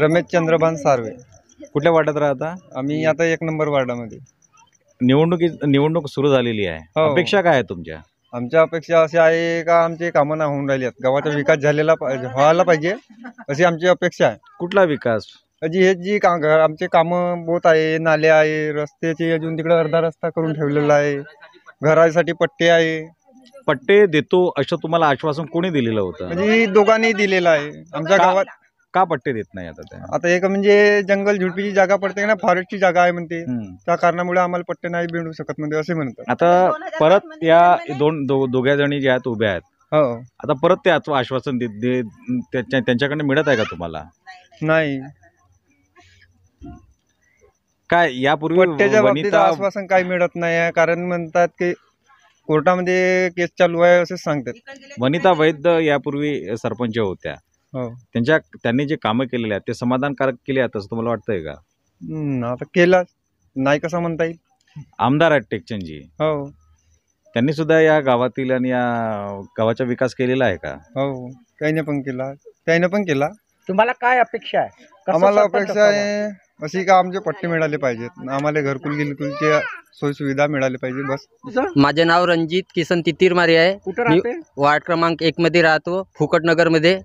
रमेश चंद्रभान सार्वे. कुठल्या वार्डात राहता? आम्ही आता एक नंबर वार्डामध्ये. निवडणुकी निवडणूक सुरू झालेली आहे. हो. अपेक्षा काय आहे तुमच्या? आमच्या अपेक्षा अशी आहे का आमचे कामं ना होऊन राहिली आहेत. गावाचा विकास झालेला व्हायला पाहिजे अशी आमची अपेक्षा आहे. कुठला विकास? अजी हे जी का घर आमचे कामं बहुत आहे नाले आहे रस्त्याचे अजून तिकडे अर्धा रस्ता करून ठेवलेला आहे घरासाठी पट्टे आहे. पट्टे देतो असं तुम्हाला आश्वासन कोणी दिलेलं होतं? म्हणजे दोघांनी दिलेलं आहे. आमच्या गावात का पट्टे देत नाही आता ते आता एक म्हणजे जंगल झुडपीची जागा पडते ना फॉरेस्टची जागा आहे म्हणते. हम्म. त्या कारणामुळे आम्हाला पट्टे नाही मिळू शकत म्हणजे असे म्हणतात. आता परत या दोन दो- दोघ्या जणी ज्या आहेत उभ्या आहेत. हो. आता परत ते आश्वासन दे- दे त्याच्या- त्यांच्याकडनं मिळत आहे का तुम्हाला? नाही. काय यापूर्वी पट्ट्याच्या बाबतीत वनिता आश्वासन काही मिळत नाही आहे कारण म्हणतात की कोर्टामध्ये केस चालू आहे असेच सांगतात. वनिता वैद्य यापूर्वी सरपंच होत्या. हो. त्यांच्या त्यांनी जे कामं केलेले आहेत ते समाधानकारक केले आहेत असं तुम्हाला वाटतंय का? हम्म, आता केला नाही कसं म्हणता येईल? आमदार आहेत टेकचंदजी. हो. त्यांनी सुद्धा या गावातील आणि या गावाचा विकास केलेला आहे का? हो त्याने पण केला. त्याने पण केला. तुम्हाला काय अपेक्षा आहे? कसं आम्हाला सरपंच अपेक्षा? आहे? अशी का आमचे पट्टे मिळाले पाहिजेत? आम्हाला घरकुल गिलकुलचे सोयीसुविधा मिळाले पाहिजे बस. तुझं? माझे नाव रणजित किसन तितीरमारे आहे. कुठं मी- राहते? वार्ड क्रमांक एक मध्ये राहतो फुकटनगरमध्ये.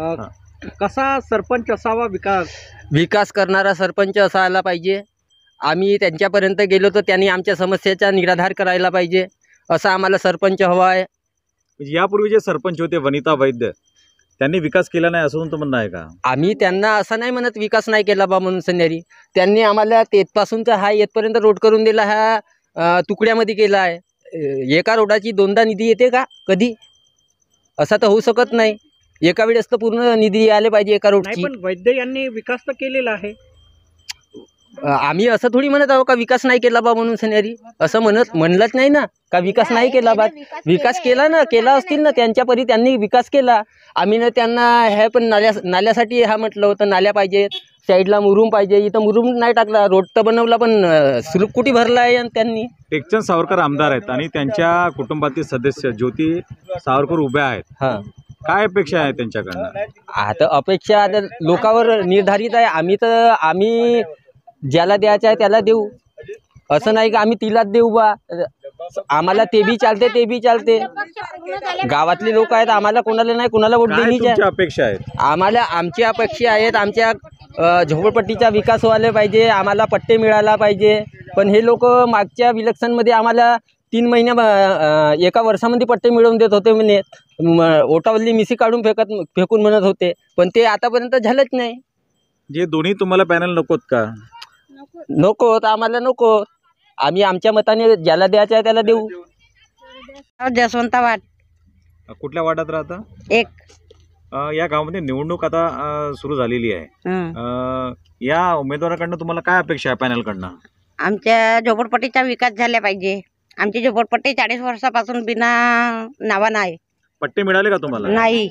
अ, कसा सरपंच असावा विकास? विकास करणारा सरपंच असायला पाहिजे. आम्ही त्यांच्यापर्यंत गेलो तर त्यांनी आमच्या समस्याचा निराधार करायला पाहिजे. असा आम्हाला सरपंच हवा आहे. म्हणजे यापूर्वी जे सरपंच होते वनिता वैद्य त्यांनी विकास केला नाही असं तुमचं म्हणणं आहे का? आम्ही त्यांना असं नाही म्हणत विकास नाही केला बा म्हणून संध्यारी त्यांनी आम्हाला तेथपासून तर हा येथपर्यंत रोड करून दिला हा अ, तुकड्यामध्ये केला आहे. अ, एका रोडाची दोनदा निधी येते का? कधी? असा तर होऊ शकत नाही. एका वेळेस तर पूर्ण निधी आले पाहिजे एका नाही रोडची पण वैद्य यांनी विकास तर केलेला आहे. आम्ही असं थोडी म्हणत आहो का विकास नाही केला बा म्हणून सन्यारी? असं म्हणत म्हणलंच नाही ना. का विकास नाही केला बा? विकास केला ना केला असतील ना त्यांच्या परी त्यांनी विकास केला. आम्ही ना त्यांना हे पण नाल्या नाल्यासाठी हा म्हटलं होतं नाल्या पाहिजेत साईडला मुरुम पाहिजे इथं मुरुम नाही टाकला रोड तर बनवला पण अ, सुलभ कुठे भरला आहे आणि त्यांनी. टेकचंद सावरकर आमदार आहेत आणि त्यांच्या कुटुंबातील सदस्य ज्योती सावरकर उभ्या आहेत. हां. काय अपेक्षा आहे त्यांच्याकडनं? आता अपेक्षा आता लोकांवर निर्धारित आहे. आम्ही तर आम्ही ज्याला द्यायचं आहे त्याला देऊ. असं नाही का आम्ही तिलाच देऊ बा. आम्हाला ते बी चालते ते बी चालते. गावातले लोक आहेत आम्हाला कोणाला नाही कोणाला वोट काय देणीच आहे. अपेक्षा आहेत? आम्हाला आमची अपेक्षा आहेत आमच्या अ, झोपडपट्टीचा विकास व्हायला पाहिजे आम्हाला पट्टे मिळायला पाहिजे. पण हे लोक मागच्या इलेक्शनमध्ये आम्हाला तीन महिन्या अ, एका वर्षामध्ये पट्टे मिळवून देत होते म्हणे. ओटावरली मिसी काढून फेकत फेकून म्हणत होते. पण ते आतापर्यंत झालंच नाही. जे दोन्ही तुम्हाला पॅनल नकोत का? नको तर आम्हाला नको आम्ही आमच्या मताने ज्याला द्यायचं आहे त्याला देऊ. जसवंता वाट कुठल्या वार्डात राहता? एक. अं, या गावामध्ये निवडणूक आता अं, सुरू झालेली आहे. हं. अं, या उमेदवाराकडनं तुम्हाला काय अपेक्षा आहे पॅनलकडनं आमच्या झोपडपट्टीचा विकास झाला पाहिजे. आमची झोपडपट्टी चाळीस वर्षापासून बिना नावानं आहे. पट्टे मिळाले का तुम्हाला? नाही.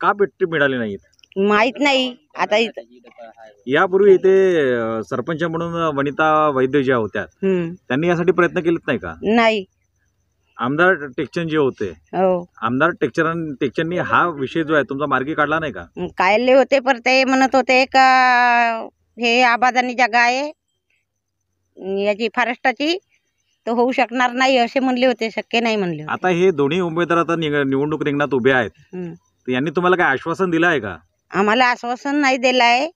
का पट्टे मिळाले नाहीत? माहीत नाही. आता इथं यापूर्वी इथे अं, सरपंच म्हणून वनिता वैद्य ज्या होत्या. त्यांनी यासाठी प्रयत्न केलेत नाही का? नाही. आमदार टेक्चन जे होते हो. आमदार टेक्चर टेक्चरनी हा विषय जो आहे तुमचा मार्गी काढला नाही का? कायले होते पर ते म्हणत होते का हे आबादानी जागा आहे याची फॉरेस्टाची तर होऊ शकणार नाही असे म्हणले होते शक्य नाही म्हणले होते. आता हे दोन्ही उमेदवार आता निवडणूक रिंगणात उभे आहेत. हं. तर यांनी तुम्हाला काय आश्वासन दिलं आहे का? आम्हाला आश्वासन नाही दिलं आहे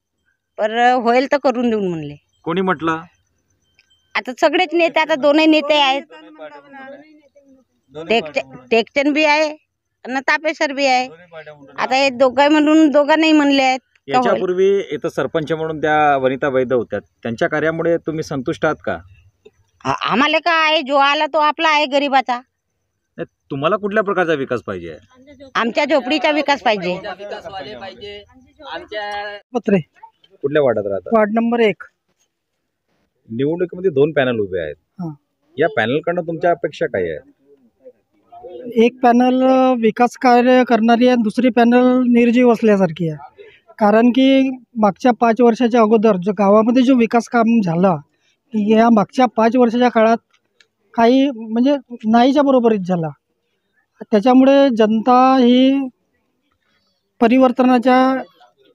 पर होईल तर करून देऊन म्हणले. कोणी म्हटलं? आता सगळेच नेते आता दोनही नेते आहेत. टेक- टेकचंद बी आहे आणि तापेसर बी आहे. आता हे दोघं म्हणून दोघं नाही म्हणले आहेत? याच्यापूर्वी इथं सरपंच म्हणून त्या वनिता वैद्य होत्या. त्यांच्या कार्यामुळे तुम्ही संतुष्ट आहात का? आ- आम्हाला काय आहे? जो आला तो आपला आहे गरीबाचा. नाही, तुम्हाला कुठल्या प्रकारचा विकास पाहिजे? आमच्या झोपडीचा विकास पाहिजे. पाहिजे आमच्या पत्रे. कुठल्या वार्डात राहतात वार्ड नंबर एक. निवडणुकीमध्ये दोन पॅनल उभे आहेत. हां. या पॅनलकडनं तुमच्या अपेक्षा काय आहे? एक पॅनल विकास कार्य करणारी आहे दुसरी पॅनल निर्जीव असल्यासारखी आहे. कारण की मागच्या पाच वर्षाच्या अगोदर जो गावामध्ये जो विकास काम झाला या मागच्या पाच वर्षाच्या काळात काही म्हणजे नाहीच्या बरोबरीत झाला. त्याच्यामुळे जनता ही परिवर्तनाच्या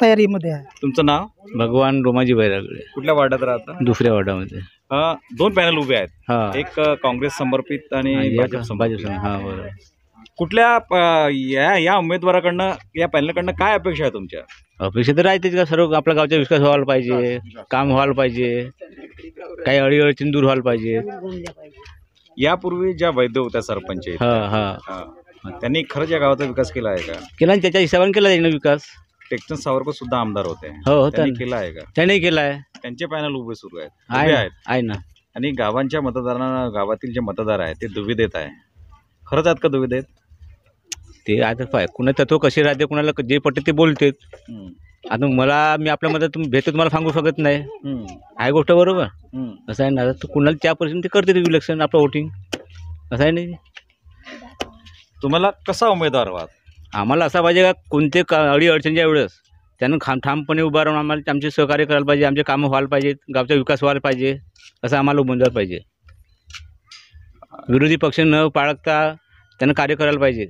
तयारीमध्ये आहे. तुमचं नाव? भगवान रोमाजी बैरागडे कुठल्या वार्डात राहता? दुसऱ्या वॉर्डामध्ये. अ, दोन पॅनल उभे आहेत. हा. एक अ, काँग्रेस समर्पित आणि भाजप भाजप समर्पित. हा बरोबर. कुठल्या अ, या या उमेदवाराकडनं या पॅनलकडनं काय अपेक्षा आहे तुमच्या? अपेक्षा तर राहतेच का? सर्व आपल्या गावचा विकास व्हायला पाहिजे काम व्हायला पाहिजे काही अडीअडचणी दूर व्हायला पाहिजे. यापूर्वी ज्या वैद्य होत्या सरपंच हा हा. हा, त्यांनी खरंच या गावाचा विकास केला आहे का? केला ना त्याच्या हिशोबाने केला त्याने विकास. टेक्चन सावरकर सुद्धा आमदार होते. हो हो त्यांनी केला आहे का? त्याने केला आहे. त्यांचे पॅनल उभे सुरू आहेत आहे ना आहेत. आहे ना. आणि गावांच्या मतदारांना गावातील जे मतदार आहेत ते दुविधेत आहे. खरंच आहेत का दुविधेत? ते आता पाय कुणा तत्व कसे राहते कुणाला जे पटते ते बोलते आता मला मी आपल्या मदत तुम्ही भेटतो तुम्हाला सांगू शकत नाही. आहे गोष्ट बरोबर. असं आहे ना तर कुणाला त्या पर्यंत ते करते ते इलेक्शन आपलं वोटिंग असं आहे नाही तुम्हाला कसा उमेदवार व्हा आम्हाला असा पाहिजे का कोणते का अडी अडचणीच्या वेळेस त्यानं खाम ठामपणे उभा राहून आम्हाला आमचे सहकार्य करायला पाहिजे आमचे कामं व्हायला पाहिजेत गावचा विकास व्हायला पाहिजे असं आम्हाला उमेदवार पाहिजे. विरोधी पक्ष न पाळता त्यानं कार्य करायला पाहिजे.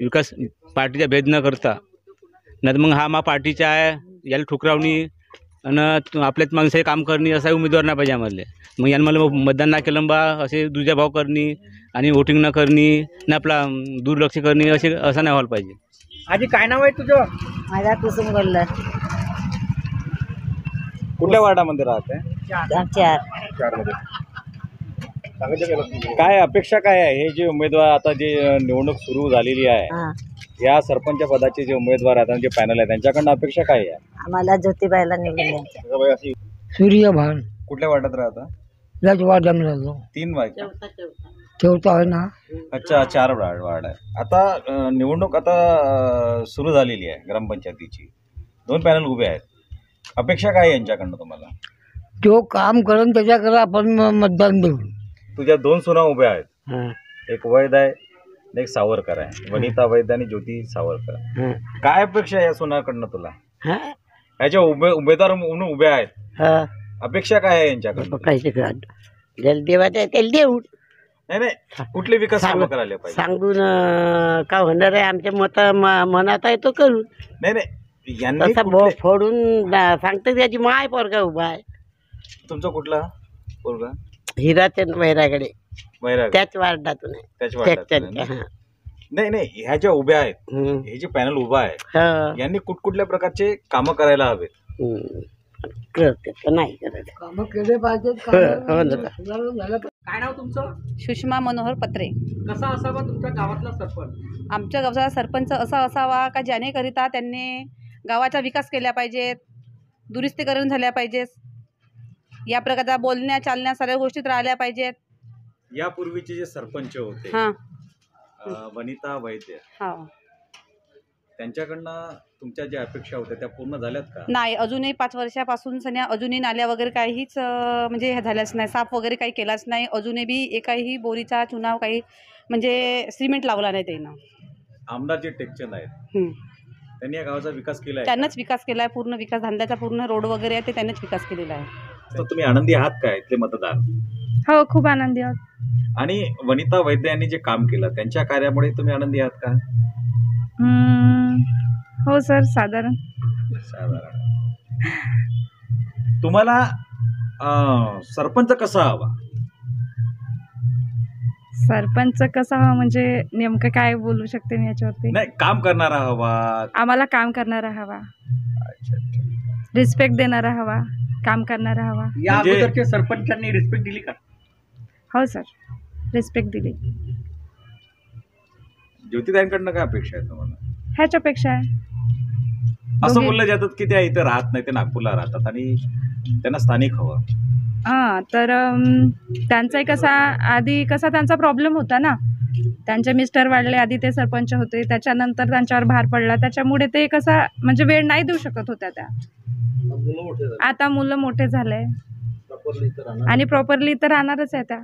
विकास पार्टीचा भेद न करता. नाही तर मग हा मा पार्टीचा आहे याला ठुकरावणी आणि आपल्यात माणसाचे काम करणे असा उमेदवार नाही पाहिजे आम्हाला. मग यानं मला मतदान नाही केलं बा असे दुजा भाव करणे आणि वोटिंग न करणे न आपला दुर्लक्ष करणे असे असं नाही व्हायला पाहिजे. आजी काय नाव आहे तुझं? माझा कुसुम बोललं कुठल्या वार्डामध्ये राहते? चार. काय अपेक्षा काय आहे? हे जे उमेदवार आता जे निवडणूक सुरू झालेली आहे हां. या सरपंच पदाचे जे उमेदवार आहेत आणि जे पॅनल आहे त्यांच्याकडनं अपेक्षा काय आहे? आम्हाला ज्योतिबाईला निवडून द्यायचं. सूर्यभान. कुठल्या वार्डात राहता? तीन वार्ड ठेवतो आहे ना. अच्छा चार वार्ड वार्ड आहे. आता अ, निवडणूक आता अ, सुरू झालेली आहे ग्रामपंचायतीची. दोन पॅनल उभे आहेत. अपेक्षा काय आहे यांच्याकडनं तुम्हाला? तो काम करून त्याच्याकडे आपण म- मतदान देऊ. तुझ्या दोन सुना उभ्या आहेत. एक वैद आहे आणि एक सावरकर आहे. वनिता वैद्य आणि ज्योती सावरकर. काय अपेक्षा आहे या सुनाकडनं तुला? याच्या उभे उमेदवार म्हणून उभ्या आहेत. अपेक्षा काय आहे यांच्याकडनं? ज्याला देवाचं त्याला देऊ नाही नाही. कुठले विकास कामं करायला पाहिजे? सांगून अं, का होणार आहे? आमच्या मत म- मनात आहे तो करू नाही नाही. यांनी तसा कुठले- भो फोडून दा- सांगते त्याची माय पोरगा उभा आहे. तुमचा कुठला पोरगा? हिराचंद वैराकडे वैराग त्याच वार्डातून आहे ना? हां. नाही नाही ह्या ज्या उभ्या आहेत. हे जे पॅनल उभा आहे हो. यांनी कुठकुठल्या प्रकारचे कामं करायला हवेत हम्म. करते तर नाही करत कामं केले पाहिजेत हो ना. काय नाव तुमचं सुषमा मनोहर पत्रे कसा असावा तुमच्या गावातला सरपंच आमच्या गावचा सरपंच असा असावा का ज्यानेकरिता त्यांनी गावाचा विकास केला पाहिजेत दुरुस्तीकरण झाल्या पाहिजेत या प्रकारचा बोलण्या चालण्या सगळ्या गोष्टीत राहिल्या पाहिजेत. यापूर्वीचे जे सरपंच होते हां. अं, वनिता वैद्य हा. त्यांच्याकडनं तुमच्या ज्या अपेक्षा होत्या त्या पूर्ण झाल्यात का? नाही अजूनही पाच वर्षापासून सध्या अजूनही नाल्या वगैरे काहीच अं, म्हणजे हे झाल्याच नाही. साफ वगैरे काही केलाच नाही. अजूनही बी एकाही बोरीचा चुनाव काही म्हणजे सिमेंट लावला नाही त्यानं. आमदार जे टेकचंद आहेत. त्यांनी या गावाचा विकास केला आहे त्यांनाच विकास केला आहे पूर्ण विकास धंद्याचा पूर्ण रोड वगैरे आहे ते त्यांनीच विकास केलेला आहे. तर तुम्ही आनंदी आहात काय इथले मतदार? हो खूप आनंदी आहोत. आणि वनिता वैद्य यांनी जे काम केलं त्यांच्या कार्यामुळे तुम्ही आनंदी आहात का? हम्म, हो सर साधारण. साधारण. तुम्हाला अं, सरपंच कसा हवा? सरपंच कसा हवा म्हणजे नेमकं काय बोलू शकते मी याच्यावरती? नाही काम करणारा हवा. आम्हाला काम करणारा हवा. अच्छा, अच्छा. रिस्पेक्ट देणारा हवा. काम करणारा हवा. या म्हणजे- अगोदरच्या सरपंचांनी रिस्पेक्ट दिली का? हो सर रिस्पेक्ट दिली. ज्योतिताईंकडनं काय अपेक्षा आहे तुम्हाला? ह्याच्यापेक्षा आहे. असं दोघे- बोललं जातात की त्या इथे राहत नाही ते नागपूरला राहतात आणि त्यांना स्थानिक हवं. हां तर अम, त्यांचाही कसा आधी कसा त्यांचा प्रॉब्लेम होता ना? त्यांचे मिस्टर वाढले आधी ते सरपंच होते त्याच्यानंतर त्यांच्यावर भार पडला. त्याच्यामुळे ते कसा म्हणजे वेळ नाही देऊ शकत होत्या त्या. आता मुलं मोठे झाले. आणि प्रॉपरली तर राहणारच आहे त्या.